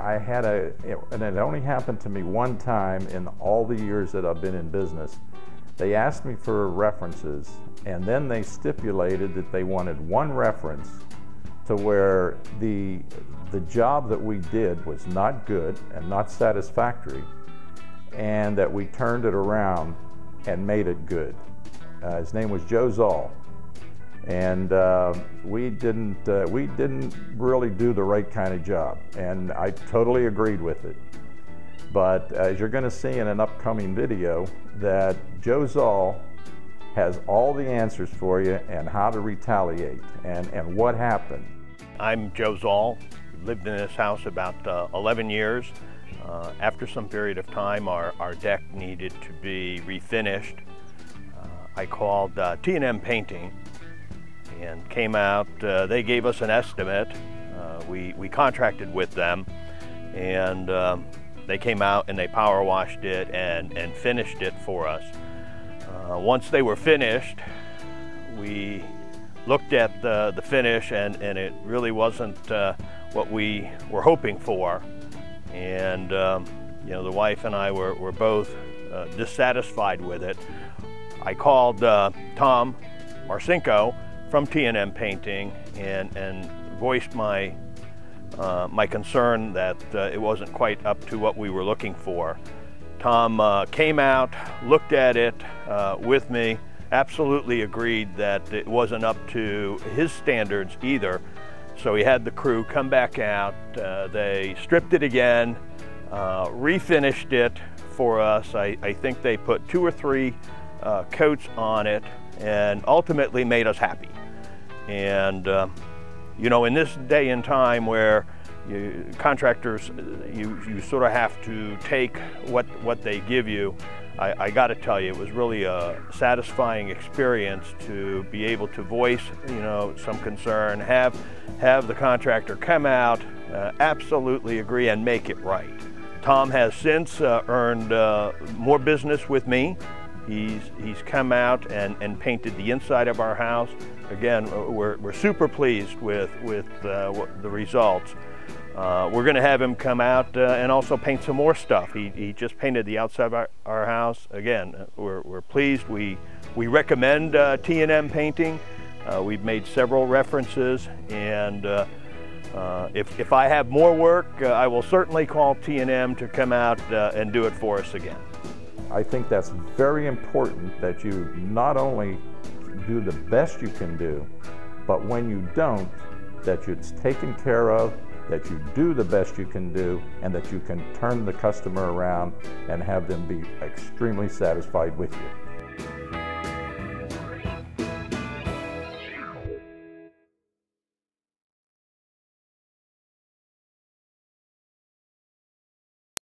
I had a, and it only happened to me one time in all the years that I've been in business. They asked me for references, and then they stipulated that they wanted one reference to where the, the job that we did was not good and not satisfactory, and that we turned it around and made it good. Uh, his name was Joe Zoll and uh, we didn't uh, we didn't really do the right kind of job and I totally agreed with it but as you're going to see in an upcoming video that Joe Zoll has all the answers for you and how to retaliate and, and what happened. I'm Joe Zoll, lived in this house about uh, 11 years. Uh, after some period of time our, our deck needed to be refinished. Uh, I called uh, T&M Painting and came out. Uh, they gave us an estimate. Uh, we, we contracted with them and um, they came out and they power washed it and, and finished it for us. Uh, once they were finished, we looked at the, the finish and, and it really wasn't uh, what we were hoping for. And um, you know, the wife and I were, were both uh, dissatisfied with it. I called uh, Tom Marcinko from T&M Painting and, and voiced my, uh, my concern that uh, it wasn't quite up to what we were looking for. Tom uh, came out, looked at it uh, with me, absolutely agreed that it wasn't up to his standards either. So he had the crew come back out, uh, they stripped it again, uh, refinished it for us. I, I, think they put two or three coats on it and ultimately made us happy. And, uh, you know, in this day and time where you, contractors, you, you sort of have to take what, what they give you, I, I got to tell you, it was really a satisfying experience to be able to voice, you know, some concern, have, have the contractor come out, uh, absolutely agree and make it right. Tom has since uh, earned uh, more business with me. He's, he's come out and, and painted the inside of our house. Again, we're, we're super pleased with, with uh, the results. Uh, we're going to have him come out uh, and also paint some more stuff. He, he just painted the outside of our, our house. Again, uh, we're, we're pleased. We, we recommend uh, T&M painting. Uh, we've made several references and if, if I have more work, I will certainly call T&M to come out and do it for us again. I think that's very important that you not only do the best you can do, but when you don't, that it's taken care of, that you do the best you can do, and that you can turn the customer around and have them be extremely satisfied with you.